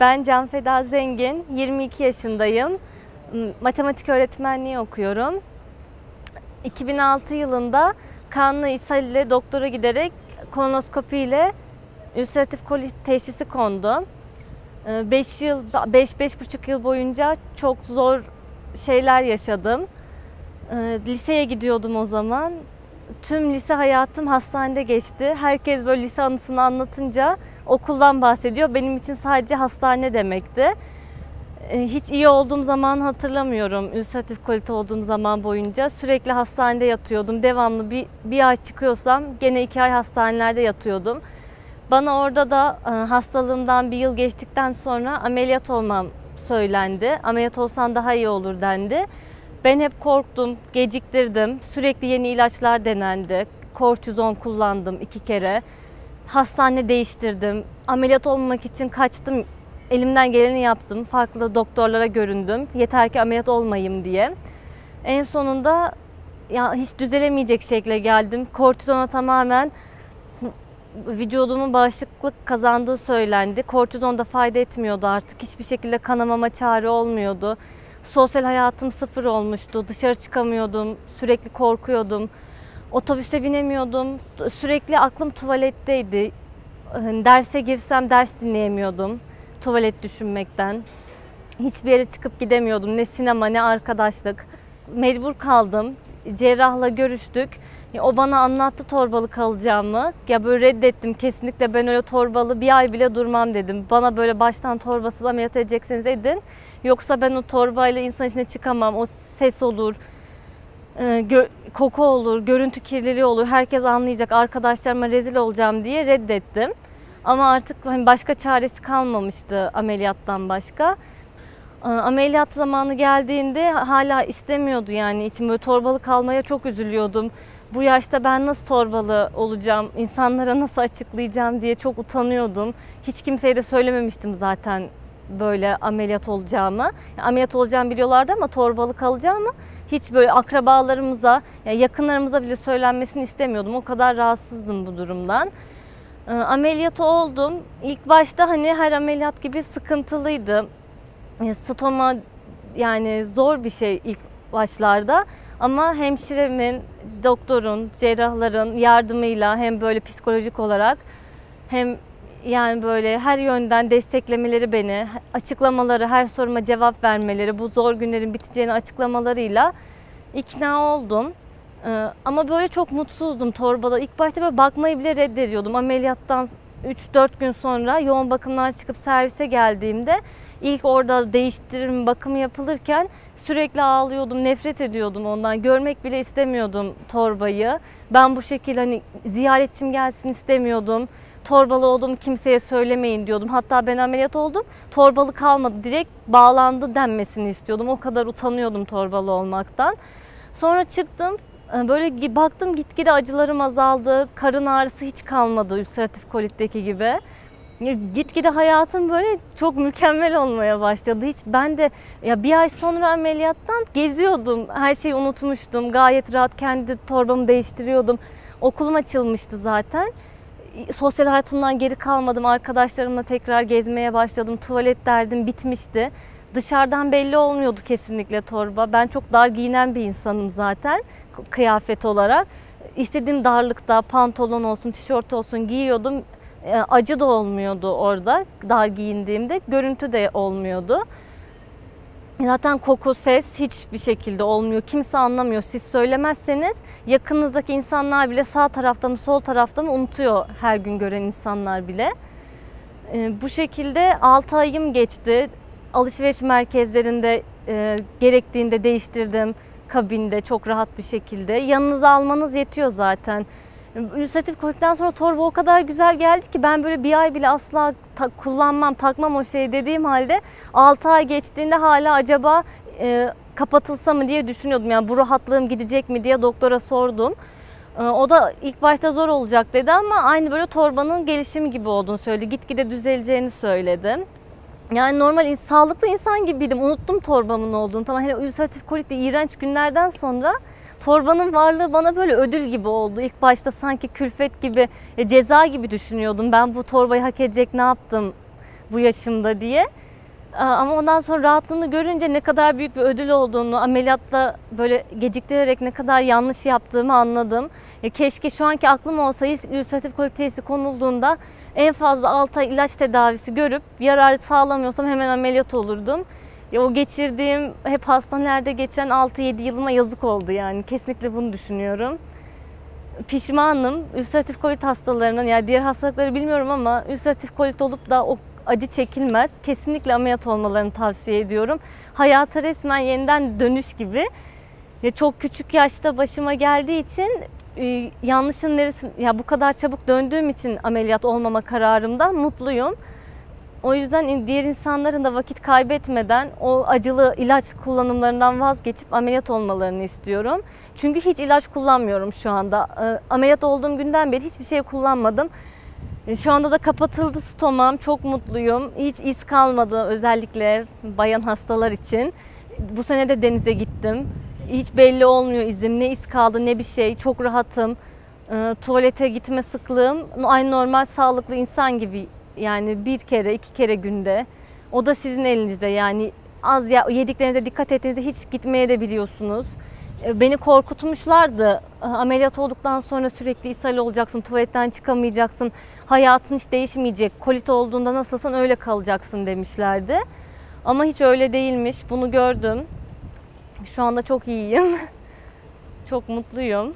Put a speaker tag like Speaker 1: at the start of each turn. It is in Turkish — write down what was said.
Speaker 1: Ben Canfeda Zengin, 22 yaşındayım. Matematik öğretmenliği okuyorum. 2006 yılında kanlı ishal ile doktora giderek kolonoskopi ile ülseratif kolit teşhisi kondu. 5 yıl 5 beş, buçuk yıl boyunca çok zor şeyler yaşadım. Ee, Liseye gidiyordum o zaman. Tüm lise hayatım hastanede geçti. Herkes böyle lise anısını anlatınca okuldan bahsediyor. Benim için sadece hastane demekti. Ee, Hiç iyi olduğum zaman hatırlamıyorum. Ülseratif kolit olduğum zaman boyunca sürekli hastanede yatıyordum. Devamlı bir, bir ay çıkıyorsam gene iki ay hastanelerde yatıyordum. Bana orada da e, hastalığımdan bir yıl geçtikten sonra ameliyat olmam söylendi. Ameliyat olsan daha iyi olur dendi. Ben hep korktum, geciktirdim. Sürekli yeni ilaçlar denendi. Kortizon kullandım iki kere. Hastane değiştirdim. Ameliyat olmamak için kaçtım. Elimden geleni yaptım. Farklı doktorlara göründüm. Yeter ki ameliyat olmayayım diye. En sonunda ya hiç düzelemeyecek şekle geldim. Kortizona tamamen vücudumun bağışıklık kazandığı söylendi. Kortizon da fayda etmiyordu artık. Hiçbir şekilde kanamama çare olmuyordu. Sosyal hayatım sıfır olmuştu. Dışarı çıkamıyordum. Sürekli korkuyordum. Otobüse binemiyordum. Sürekli aklım tuvaletteydi. Hani Derse girsem ders dinleyemiyordum. Tuvalet düşünmekten. Hiçbir yere çıkıp gidemiyordum. Ne sinema ne arkadaşlık. Mecbur kaldım. Cerrahla görüştük. O bana anlattı torbalı kalacağımı. Ya böyle reddettim kesinlikle ben öyle torbalı bir ay bile durmam dedim. Bana böyle baştan torbasız ameliyat edecekseniz edin. Yoksa ben o torbayla insan içine çıkamam. O ses olur, e, koku olur, görüntü kirliliği olur. Herkes anlayacak, arkadaşlarıma rezil olacağım diye reddettim. Ama artık hani başka çaresi kalmamıştı ameliyattan başka. E, Ameliyat zamanı geldiğinde hala istemiyordu yani içim böyle torbalı kalmaya çok üzülüyordum. Bu yaşta ben nasıl torbalı olacağım, insanlara nasıl açıklayacağım diye çok utanıyordum. Hiç kimseye de söylememiştim zaten böyle ameliyat olacağımı. Ameliyat olacağımı biliyorlardı ama torbalı kalacağımı hiç böyle akrabalarımıza, yakınlarımıza bile söylenmesini istemiyordum. O kadar rahatsızdım bu durumdan. Ee, Ameliyat oldum. İlk başta hani her ameliyat gibi sıkıntılıydı. Stoma yani zor bir şey ilk başlarda. Ama hemşiremin, doktorun, cerrahların yardımıyla hem böyle psikolojik olarak hem yani böyle her yönden desteklemeleri beni, açıklamaları, her soruma cevap vermeleri, bu zor günlerin biteceğini açıklamalarıyla ikna oldum. Ee, Ama böyle çok mutsuzdum torbada. İlk başta böyle bakmayı bile reddediyordum. Ameliyattan 3-4 gün sonra yoğun bakımdan çıkıp servise geldiğimde ilk orada değiştirim bakımı yapılırken sürekli ağlıyordum, nefret ediyordum ondan. Görmek bile istemiyordum torbayı. Ben bu şekilde hani ziyaretçim gelsin istemiyordum. Torbalı olduğumu kimseye söylemeyin diyordum. Hatta ben ameliyat oldum. Torbalı kalmadı. Direkt bağlandı denmesini istiyordum. O kadar utanıyordum torbalı olmaktan. Sonra çıktım. e, Böyle baktım gitgide acılarım azaldı. Karın ağrısı hiç kalmadı ülseratif kolitteki gibi. Ya Gitgide hayatım böyle çok mükemmel olmaya başladı. Hiç ben de ya bir ay sonra ameliyattan geziyordum. Her şeyi unutmuştum. Gayet rahat kendi torbamı değiştiriyordum. Okulum açılmıştı zaten. Sosyal hayatımdan geri kalmadım. Arkadaşlarımla tekrar gezmeye başladım. Tuvalet derdim bitmişti. Dışarıdan belli olmuyordu kesinlikle torba. Ben çok dar giyinen bir insanım zaten kıyafet olarak. İstediğim darlıkta pantolon olsun, tişört olsun giyiyordum. E, Acı da olmuyordu orada dar giyindiğimde. Görüntü de olmuyordu. Zaten koku, ses hiçbir şekilde olmuyor. Kimse anlamıyor. Siz söylemezseniz yakınızdaki insanlar bile sağ tarafta mı sol tarafta mı unutuyor her gün gören insanlar bile. E, bu şekilde 6 ayım geçti. Alışveriş merkezlerinde e, gerektiğinde değiştirdim kabinde çok rahat bir şekilde. Yanınıza almanız yetiyor zaten. Ülseratif kolitten sonra torba o kadar güzel geldi ki ben böyle bir ay bile asla ta- kullanmam, takmam o şeyi dediğim halde 6 ay geçtiğinde hala acaba e, kapatılsa mı diye düşünüyordum. Yani bu rahatlığım gidecek mi diye doktora sordum. E, o da ilk başta zor olacak dedi ama aynı böyle torbanın gelişimi gibi olduğunu söyledi. Gitgide düzeleceğini söyledi. Yani normal sağlıklı insan gibiydim. Unuttum torbamın olduğunu. Tamam hani ülseratif kolit de iğrenç günlerden sonra torbanın varlığı bana böyle ödül gibi oldu. İlk başta sanki külfet gibi, e, ceza gibi düşünüyordum. Ben bu torbayı hak edecek ne yaptım bu yaşımda diye. Ama ondan sonra rahatlığını görünce ne kadar büyük bir ödül olduğunu, ameliyatta böyle geciktirerek ne kadar yanlış yaptığımı anladım. Ya keşke şu anki aklım olsa ülseratif kolit teşhisi konulduğunda en fazla 6 ay ilaç tedavisi görüp yarar sağlamıyorsam hemen ameliyat olurdum. Ya o geçirdiğim hep hastanelerde geçen 6-7 yılıma yazık oldu yani. Kesinlikle bunu düşünüyorum. Pişmanım. Ülseratif kolit hastalarının yani diğer hastalıkları bilmiyorum ama ülseratif kolit olup da o acı çekilmez. Kesinlikle ameliyat olmalarını tavsiye ediyorum. Hayata resmen yeniden dönüş gibi. Ya çok küçük yaşta başıma geldiği için e, yanlışın neresi ya bu kadar çabuk döndüğüm için ameliyat olmama kararımda mutluyum. O yüzden diğer insanların da vakit kaybetmeden o acılı ilaç kullanımlarından vazgeçip ameliyat olmalarını istiyorum. Çünkü hiç ilaç kullanmıyorum şu anda. E, Ameliyat olduğum günden beri hiçbir şey kullanmadım. E, Şu anda da kapatıldı stomam. Çok mutluyum. Hiç iz kalmadı özellikle bayan hastalar için. Bu sene de denize gittim. Hiç belli olmuyor izim. Ne iz kaldı ne bir şey. Çok rahatım. E, Tuvalete gitme sıklığım aynı normal sağlıklı insan gibi. Yani bir kere iki kere günde. O da sizin elinizde yani az ya yediklerinize dikkat ettiğinizde hiç gitmeye de biliyorsunuz. E, Beni korkutmuşlardı. E, Ameliyat olduktan sonra sürekli ishal olacaksın, tuvaletten çıkamayacaksın, hayatın hiç değişmeyecek, kolit olduğunda nasılsan öyle kalacaksın demişlerdi. Ama hiç öyle değilmiş. Bunu gördüm. Şu anda çok iyiyim. Çok mutluyum.